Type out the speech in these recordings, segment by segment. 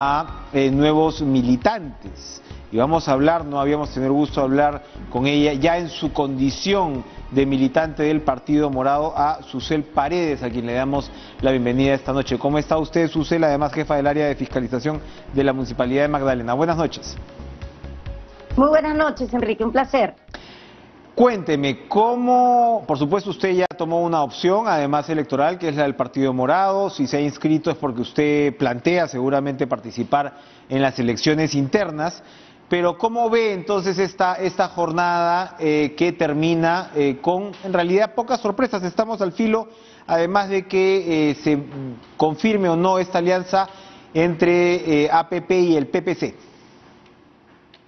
a eh, nuevos militantes. Y vamos a hablar, no habíamos tenido gusto hablar con ella, ya en su condición de militante del Partido Morado, a Susel Paredes, a quien le damos la bienvenida esta noche. ¿Cómo está usted, Susel, además jefa del área de fiscalización de la Municipalidad de Magdalena? Buenas noches. Muy buenas noches, Enrique, un placer. Cuénteme, ¿cómo, por supuesto usted ya tomó una opción, además electoral, que es la del Partido Morado, si se ha inscrito es porque usted plantea seguramente participar en las elecciones internas, pero ¿cómo ve entonces esta, esta jornada eh, que termina eh, con, en realidad, pocas sorpresas? Estamos al filo, además de que eh, se confirme o no esta alianza entre APP y el PPC.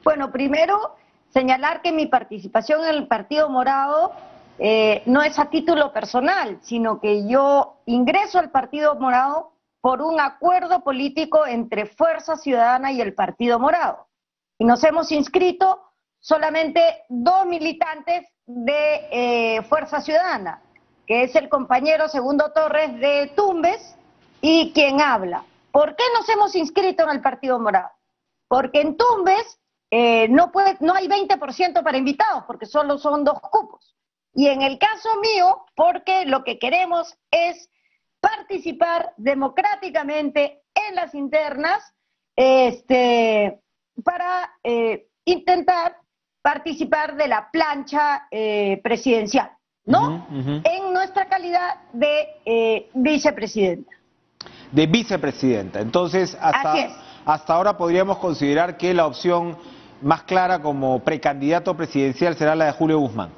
Bueno, primero señalar que mi participación en el Partido Morado eh, no es a título personal, sino que yo ingreso al Partido Morado por un acuerdo político entre Fuerza Ciudadana y el Partido Morado. Y nos hemos inscrito solamente dos militantes de eh, Fuerza Ciudadana, que es el compañero Segundo Torres de Tumbes y quien habla. ¿Por qué nos hemos inscrito en el Partido Morado? Porque en Tumbes eh, no, puede, no hay 20% para invitados porque solo son dos cupos. Y en el caso mío, porque lo que queremos es participar democráticamente en las internas este, para eh, intentar participar de la plancha eh, presidencial, ¿no? En nuestra calidad de vicepresidenta. De vicepresidenta. Entonces, hasta, hasta ahora podríamos considerar que la opción más clara como precandidato presidencial será la de Julio Guzmán.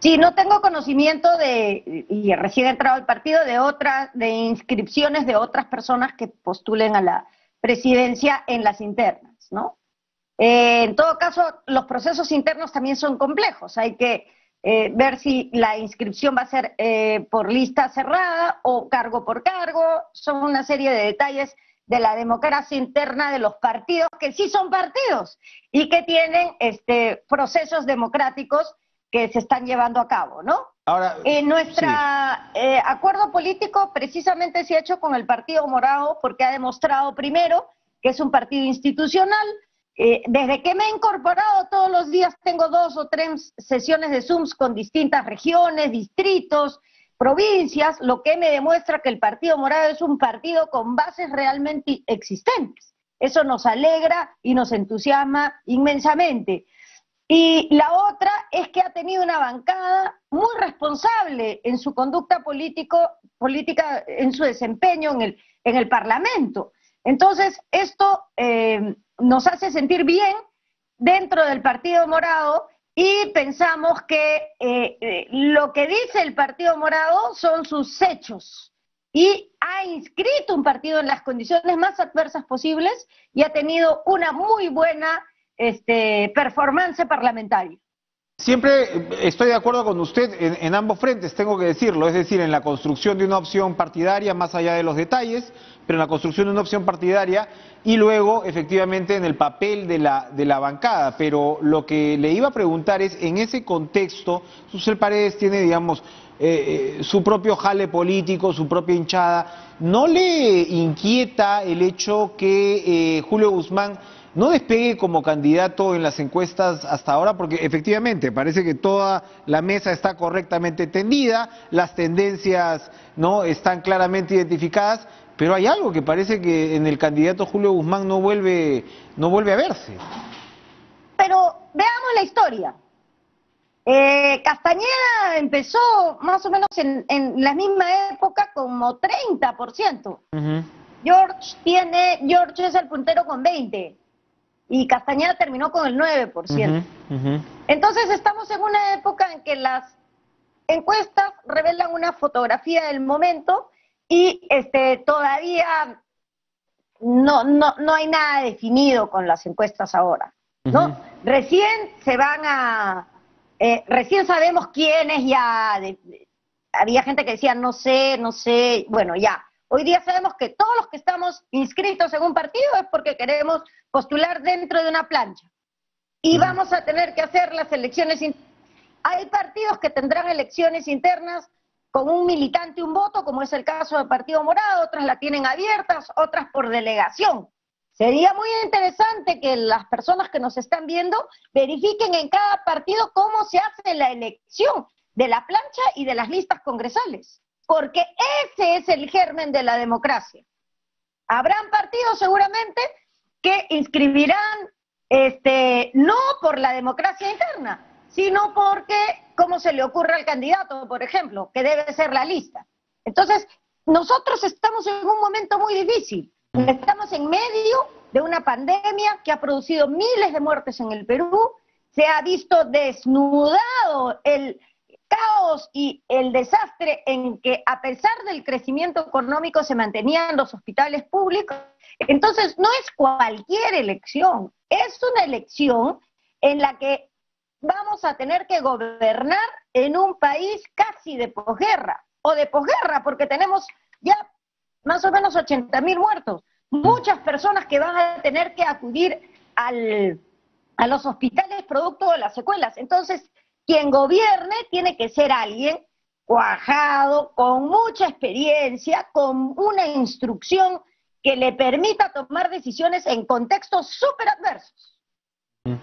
Sí, no tengo conocimiento de, y recién he entrado al partido, de otras, de inscripciones de otras personas que postulen a la presidencia en las internas, ¿no? Eh, en todo caso, los procesos internos también son complejos. Hay que eh, ver si la inscripción va a ser eh, por lista cerrada o cargo por cargo. Son una serie de detalles de la democracia interna de los partidos, que sí son partidos y que tienen este, procesos democráticos que se están llevando a cabo, ¿no? Ahora, nuestro eh, acuerdo político precisamente se ha hecho con el Partido Morado porque ha demostrado primero que es un partido institucional. Eh, desde que me he incorporado todos los días tengo dos o tres sesiones de Zooms con distintas regiones, distritos, provincias, lo que me demuestra que el Partido Morado es un partido con bases realmente existentes. Eso nos alegra y nos entusiasma inmensamente. Y la otra es que ha tenido una bancada muy responsable en su conducta político, política, en su desempeño en el, en el Parlamento. Entonces, esto eh, nos hace sentir bien dentro del Partido Morado y pensamos que eh, eh, lo que dice el Partido Morado son sus hechos y ha inscrito un partido en las condiciones más adversas posibles y ha tenido una muy buena este, performance parlamentaria. Siempre estoy de acuerdo con usted en, ambos frentes, tengo que decirlo, es decir, en la construcción de una opción partidaria, más allá de los detalles, pero en la construcción de una opción partidaria y luego, efectivamente, en el papel de la, de la bancada. Pero lo que le iba a preguntar es, en ese contexto, Susel Paredes tiene, digamos, eh, eh, su propio jale político, su propia hinchada, ¿no le inquieta el hecho que eh, Julio Guzmán no despegue como candidato en las encuestas hasta ahora, porque efectivamente parece que toda la mesa está correctamente tendida, las tendencias no están claramente identificadas, pero hay algo que parece que en el candidato Julio Guzmán no vuelve, no vuelve a verse. Pero veamos la historia. Eh, Castañeda empezó más o menos en, la misma época como 30%. George tiene, George es el puntero con 20 y Castañeda terminó con el 9%. Entonces estamos en una época en que las encuestas revelan una fotografía del momento y este todavía no, no, no hay nada definido con las encuestas ahora, ¿no? Recién se van a, eh, recién sabemos quiénes ya, había gente que decía no sé, no sé, bueno, ya, Hoy día sabemos que todos los que estamos inscritos en un partido es porque queremos postular dentro de una plancha. Y vamos a tener que hacer las elecciones. Hay partidos que tendrán elecciones internas con un militante un voto, como es el caso del Partido Morado, otras la tienen abiertas, otras por delegación. Sería muy interesante que las personas que nos están viendo verifiquen en cada partido cómo se hace la elección de la plancha y de las listas congresales, porque ese es el germen de la democracia. Habrán partidos seguramente que inscribirán este, no por la democracia interna, sino porque cómo se le ocurre al candidato, por ejemplo, que debe ser la lista. Entonces, nosotros estamos en un momento muy difícil. Estamos en medio de una pandemia que ha producido miles de muertes en el Perú. Se ha visto desnudado el caos y el desastre en que a pesar del crecimiento económico se mantenían los hospitales públicos. Entonces, no es cualquier elección, es una elección en la que vamos a tener que gobernar en un país casi de posguerra, o de posguerra, porque tenemos ya más o menos 80 mil muertos, muchas personas que van a tener que acudir al, a los hospitales producto de las secuelas. Entonces, quien gobierne tiene que ser alguien cuajado, con mucha experiencia, con una instrucción que le permita tomar decisiones en contextos súper adversos.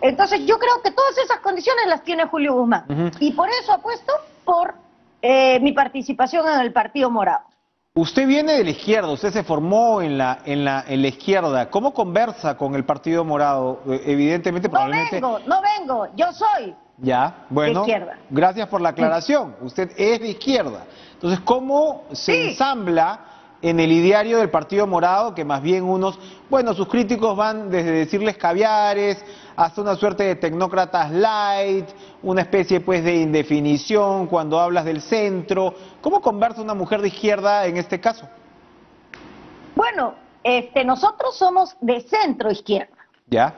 Entonces yo creo que todas esas condiciones las tiene Julio Guzmán. Y por eso apuesto por eh, mi participación en el Partido Morado. Usted viene de la izquierda, usted se formó en la, en la, en la izquierda. ¿Cómo conversa con el Partido Morado? Eh, evidentemente, no vengo, no vengo, yo soy ya, bueno, gracias por la aclaración. Usted es de izquierda. Entonces, ¿cómo se ensambla en el ideario del Partido Morado, que más bien unos, bueno, sus críticos van desde decirles caviares hasta una suerte de tecnócratas light, una especie pues de indefinición cuando hablas del centro. ¿Cómo conversa una mujer de izquierda en este caso? Bueno, este, nosotros somos de centro izquierda. ¿Ya?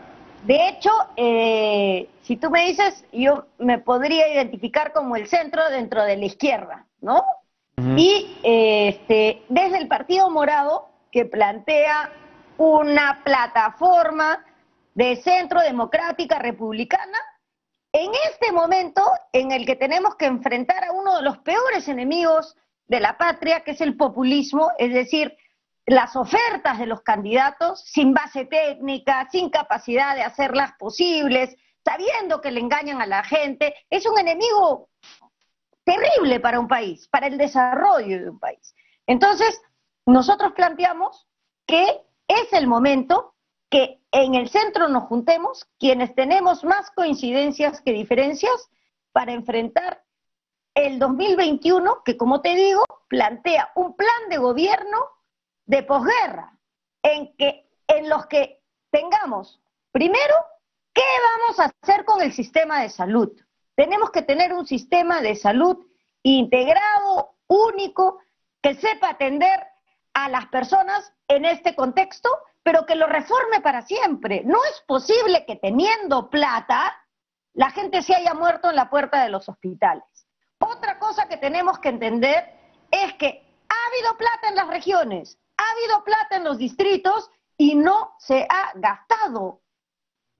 De hecho, eh, si tú me dices, yo me podría identificar como el centro dentro de la izquierda, ¿no? Y este, desde el Partido Morado, que plantea una plataforma de centro democrática republicana, en este momento en el que tenemos que enfrentar a uno de los peores enemigos de la patria, que es el populismo, es decir, las ofertas de los candidatos sin base técnica, sin capacidad de hacerlas posibles, sabiendo que le engañan a la gente, es un enemigo terrible para un país, para el desarrollo de un país. Entonces, nosotros planteamos que es el momento que en el centro nos juntemos quienes tenemos más coincidencias que diferencias para enfrentar el 2021, que como te digo, plantea un plan de gobierno de posguerra, en, que, en los que tengamos, primero, ¿qué vamos a hacer con el sistema de salud? Tenemos que tener un sistema de salud integrado, único, que sepa atender a las personas en este contexto, pero que lo reforme para siempre. No es posible que teniendo plata la gente se haya muerto en la puerta de los hospitales. Otra cosa que tenemos que entender es que ha habido plata en las regiones, ha habido plata en los distritos y no se ha gastado.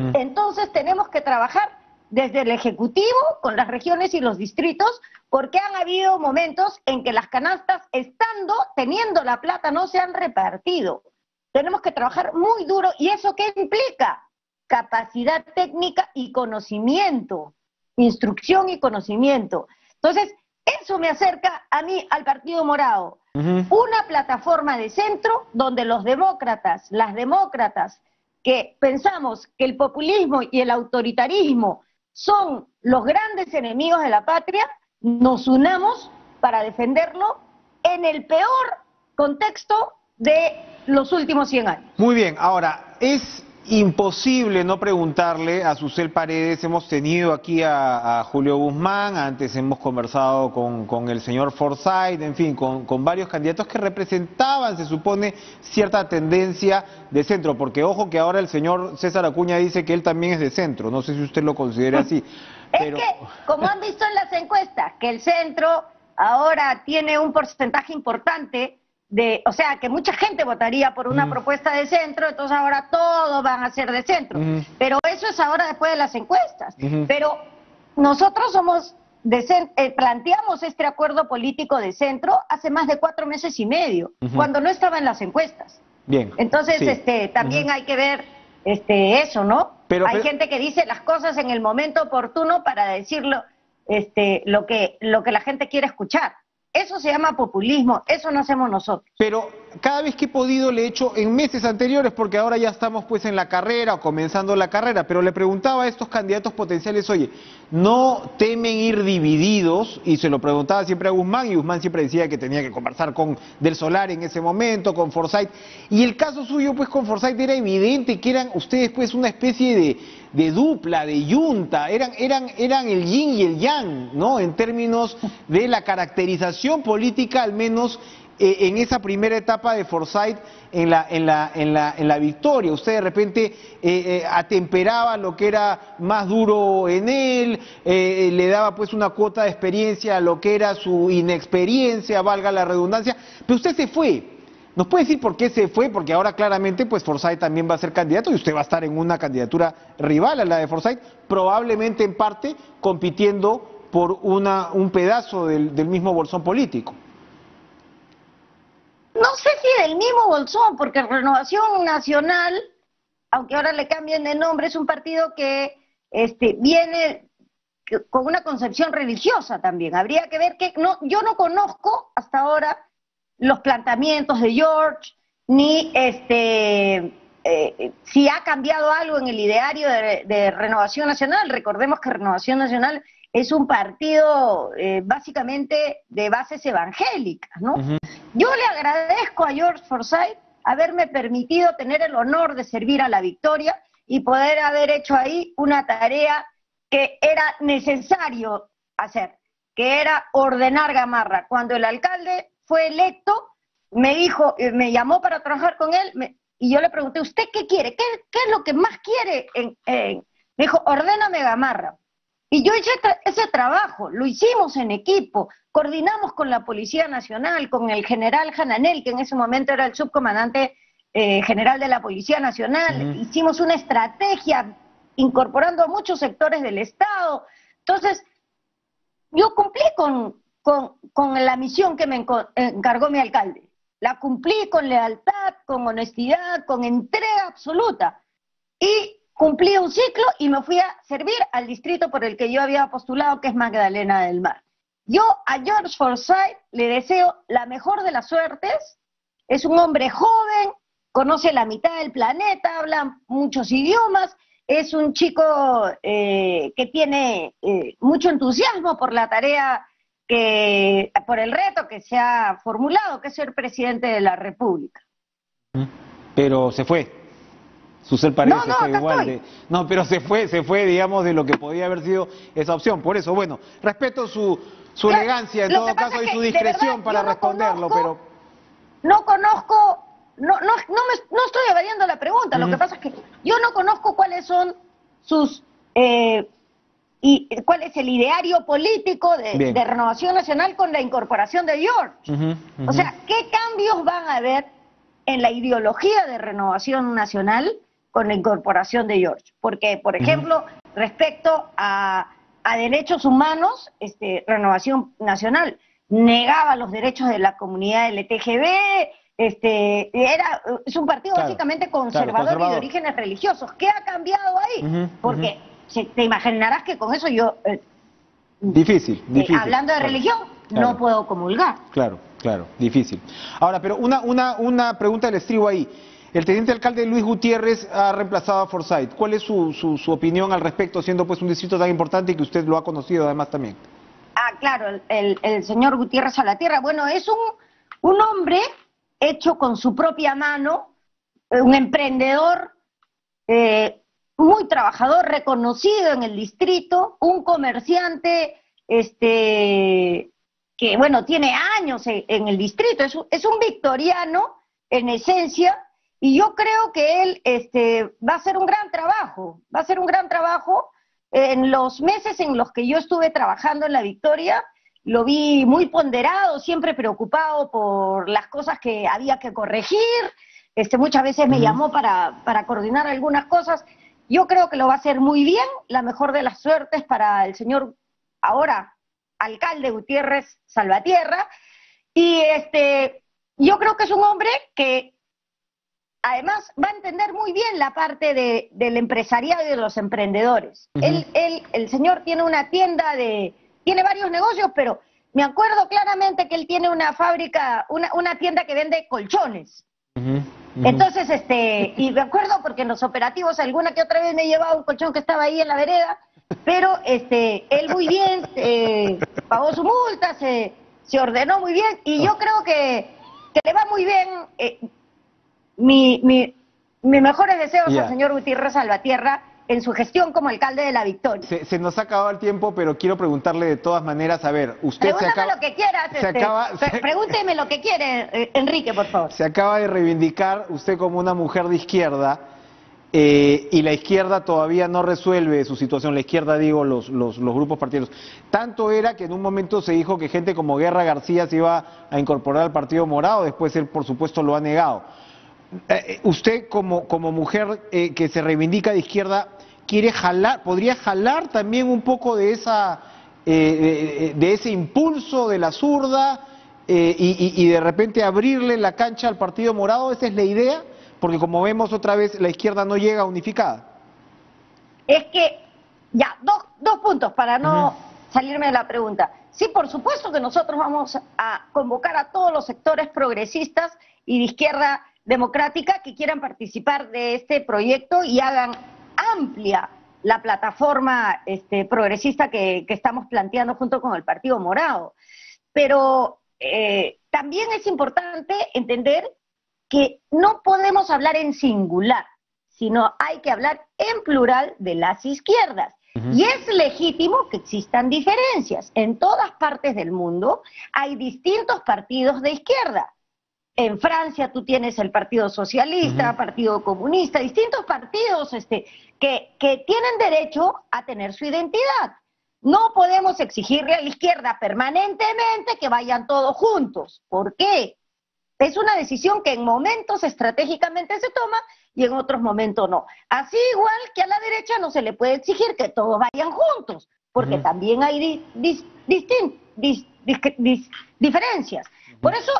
Mm. Entonces tenemos que trabajar desde el Ejecutivo con las regiones y los distritos, porque han habido momentos en que las canastas, estando, teniendo la plata, no se han repartido. Tenemos que trabajar muy duro y eso qué implica? Capacidad técnica y conocimiento, instrucción y conocimiento. Entonces, eso me acerca a mí al Partido Morado. Una plataforma de centro donde los demócratas, las demócratas, que pensamos que el populismo y el autoritarismo son los grandes enemigos de la patria, nos unamos para defenderlo en el peor contexto de los últimos 100 años. Muy bien, ahora, es imposible no preguntarle a Susel Paredes, hemos tenido aquí a, Julio Guzmán, antes hemos conversado con, el señor Forsyth, en fin, con, con, varios candidatos que representaban, se supone, cierta tendencia de centro, porque ojo que ahora el señor César Acuña dice que él también es de centro, no sé si usted lo considera así. Es que, como han visto en las encuestas, que el centro ahora tiene un porcentaje importante de, o sea, que mucha gente votaría por una propuesta de centro, entonces ahora todos van a ser de centro. Pero eso es ahora después de las encuestas. Pero nosotros somos eh, planteamos este acuerdo político de centro hace más de cuatro meses y medio, cuando no estaba en las encuestas. Bien. Entonces, este, también hay que ver este, eso, ¿no? Pero, hay gente que dice las cosas en el momento oportuno para decirlo, este, lo que, lo que la gente quiere escuchar. Eso se llama populismo, eso no hacemos nosotros. Pero cada vez que he podido le he hecho en meses anteriores, porque ahora ya estamos pues en la carrera o comenzando la carrera, pero le preguntaba a estos candidatos potenciales, oye, ¿no temen ir divididos? Y se lo preguntaba siempre a Guzmán, y Guzmán siempre decía que tenía que conversar con Del Solar en ese momento, con Forsyth. Y el caso suyo pues con Forsyth era evidente que eran ustedes pues una especie de de dupla, de yunta, eran, eran, eran el yin y el yang, ¿no? En términos de la caracterización política, al menos eh, en esa primera etapa de Forsyth en la, en la, en la, en la victoria. Usted de repente eh, eh, atemperaba lo que era más duro en él, le daba pues una cuota de experiencia a lo que era su inexperiencia, valga la redundancia, pero usted se fue. ¿Nos puede decir por qué se fue? Porque ahora claramente pues Forsyth también va a ser candidato y usted va a estar en una candidatura rival a la de Forsyth, probablemente en parte compitiendo por una, un pedazo del, mismo bolsón político. No sé si del mismo bolsón, porque Renovación Nacional, aunque ahora le cambien de nombre, es un partido que este, viene con una concepción religiosa también. Habría que ver que no, yo no conozco hasta ahora los planteamientos de George, ni este, eh, si ha cambiado algo en el ideario de, Renovación Nacional. Recordemos que Renovación Nacional es un partido eh, básicamente de bases evangélicas, ¿no? Yo le agradezco a George Forsyth haberme permitido tener el honor de servir a la victoria y poder haber hecho ahí una tarea que era necesario hacer, que era ordenar Gamarra. Cuando el alcalde fue electo, me dijo, eh, me llamó para trabajar con él, y yo le pregunté, ¿usted qué quiere? ¿Qué, es lo que más quiere? me dijo, ordéname Gamarra. Y yo hice ese trabajo, lo hicimos en equipo, coordinamos con la Policía Nacional, con el general Hananel, que en ese momento era el subcomandante eh, general de la Policía Nacional, hicimos una estrategia incorporando a muchos sectores del Estado. Entonces, yo cumplí con, con, la misión que me encargó mi alcalde. La cumplí con lealtad, con honestidad, con entrega absoluta. Y cumplí un ciclo y me fui a servir al distrito por el que yo había postulado, que es Magdalena del Mar. Yo a George Forsyth le deseo la mejor de las suertes. Es un hombre joven, conoce la mitad del planeta, habla muchos idiomas, es un chico eh, que tiene eh, mucho entusiasmo por la tarea que por el reto que se ha formulado, que es ser presidente de la República. Pero se fue. Su ser parece no, igual de... No, pero se fue, se fue, digamos, de lo que podía haber sido esa opción. Por eso, bueno, respeto su, su elegancia en todo caso y su discreción para responderlo, pero... No conozco, no, no, no, me, no estoy evadiendo la pregunta, lo que pasa es que yo no conozco cuáles son sus... Eh, y cuál es el ideario político de, Renovación Nacional con la incorporación de George. O sea, ¿qué cambios van a haber en la ideología de Renovación Nacional con la incorporación de George? Porque, por ejemplo, respecto a, derechos humanos, este, Renovación Nacional negaba los derechos de la comunidad LTGB, este, era, es un partido básicamente conservador, y de orígenes religiosos. ¿Qué ha cambiado ahí? Porque te imaginarás que con eso yo... Eh, difícil, eh, difícil. hablando de religión, no puedo comulgar. Claro, claro, difícil. Ahora, pero una, una, una pregunta del estribo ahí. El teniente alcalde Luis Gutiérrez ha reemplazado a Forsyth. ¿Cuál es su, su, opinión al respecto, siendo pues un distrito tan importante y que usted lo ha conocido además también? Ah, claro, el, el señor Gutiérrez a la tierra. Bueno, es un, un hombre hecho con su propia mano, un emprendedor eh, muy trabajador, reconocido en el distrito, un comerciante este, que, bueno, tiene años en, el distrito, es, es, un victoriano en esencia, y yo creo que él este, va a hacer un gran trabajo, va a hacer un gran trabajo. En los meses en los que yo estuve trabajando en la Victoria, lo vi muy ponderado, siempre preocupado por las cosas que había que corregir. Este, muchas veces me llamó para, para coordinar algunas cosas yo creo que lo va a hacer muy bien, la mejor de las suertes para el señor ahora alcalde Gutiérrez Salvatierra. Y este, yo creo que es un hombre que además va a entender muy bien la parte de, del empresariado y de los emprendedores. él, él, el señor tiene una tienda de, tiene varios negocios, pero me acuerdo claramente que él tiene una fábrica, una, una tienda que vende colchones. Entonces, este, y me acuerdo porque en los operativos alguna que otra vez me llevaba un colchón que estaba ahí en la vereda, pero este, él muy bien eh, pagó su multa, se, se ordenó muy bien, y yo creo que, que le va muy bien. Eh, mi, mi, mis mejores deseos al señor Gutiérrez Salvatierra en su gestión como alcalde de La Victoria. Se, nos ha acabado el tiempo, pero quiero preguntarle de todas maneras, a ver, usted se acaba... lo que quieras, este, pregúnteme lo que quiere, eh, Enrique, por favor. Se acaba de reivindicar usted como una mujer de izquierda, eh, y la izquierda todavía no resuelve su situación, la izquierda digo los, los, los, grupos partidarios. Tanto era que en un momento se dijo que gente como Guerra García se iba a incorporar al Partido Morado, después él por supuesto lo ha negado. Eh, eh, usted como, como mujer eh, que se reivindica de izquierda, quiere jalar, podría jalar también un poco de esa de, ese impulso de la zurda y, y, de repente abrirle la cancha al Partido Morado, esa es la idea, porque como vemos otra vez la izquierda no llega unificada. Es que ya dos, dos puntos para no salirme de la pregunta. Sí, por supuesto que nosotros vamos a convocar a todos los sectores progresistas y de izquierda democrática que quieran participar de este proyecto y hagan amplia la plataforma este, progresista que, estamos planteando junto con el Partido Morado. Pero eh, también es importante entender que no podemos hablar en singular, sino hay que hablar en plural de las izquierdas. Y es legítimo que existan diferencias. En todas partes del mundo hay distintos partidos de izquierda. En Francia tú tienes el Partido Socialista, Partido Comunista, distintos partidos este, que, que tienen derecho a tener su identidad. No podemos exigirle a la izquierda permanentemente que vayan todos juntos. ¿Por qué? Es una decisión que en momentos estratégicamente se toma y en otros momentos no. Así igual que a la derecha no se le puede exigir que todos vayan juntos, porque también hay diferencias. Por eso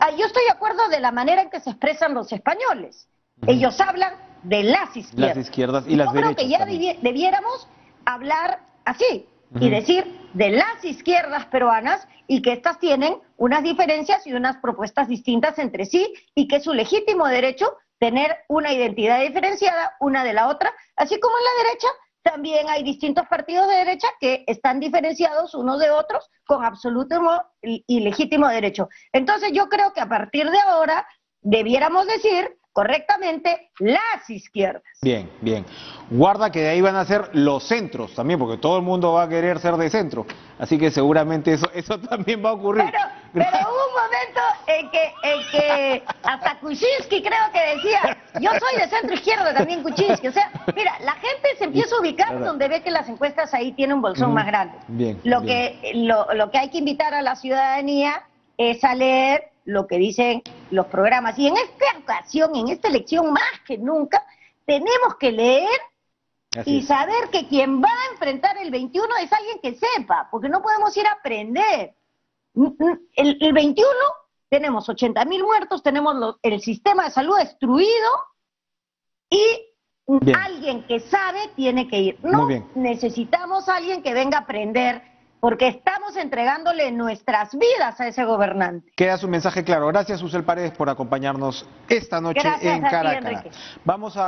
Ah, yo, estoy de acuerdo de la manera en que se expresan los españoles. Ellos hablan de las izquierdas. Las izquierdas y, las derechas. Yo creo que ya debiéramos hablar así y decir de las izquierdas peruanas y que éstas tienen unas diferencias y unas propuestas distintas entre sí y que es su legítimo derecho tener una identidad diferenciada una de la otra, así como en la derecha también hay distintos partidos de derecha que están diferenciados unos de otros con absoluto y legítimo derecho. Entonces yo creo que a partir de ahora debiéramos decir correctamente las izquierdas. Bien, bien. Guarda que de ahí van a ser los centros también, porque todo el mundo va a querer ser de centro. Así que seguramente eso, eso también va a ocurrir. Pero, hubo un momento en que, en que hasta Kuczynski creo que decía, yo soy de centro izquierda también Kuczynski. O sea, mira, la gente se empieza a ubicar donde ve que las encuestas ahí tienen un bolsón más grande. Bien, lo, Que, lo, lo que hay que invitar a la ciudadanía es a leer lo que dicen los programas. Y en esta ocasión, en esta elección más que nunca, tenemos que leer y saber que quien va a enfrentar el 21 es alguien que sepa, porque no podemos ir a aprender. El, 21 tenemos 80 mil muertos, tenemos el sistema de salud destruido y alguien que sabe tiene que ir. No necesitamos alguien que venga a aprender porque estamos entregándole nuestras vidas a ese gobernante. Queda su mensaje claro. Gracias, Susel Paredes, por acompañarnos esta noche en Caracas. Vamos a